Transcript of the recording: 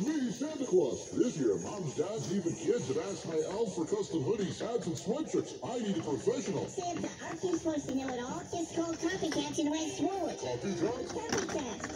Me, Santa Claus. This year, moms, dads, even kids have asked my elf for custom hoodies, hats, and sweatshirts. I need a professional. Santa, aren't you supposed to know it all? Just call copycats and red swords. Copycat? Copycat.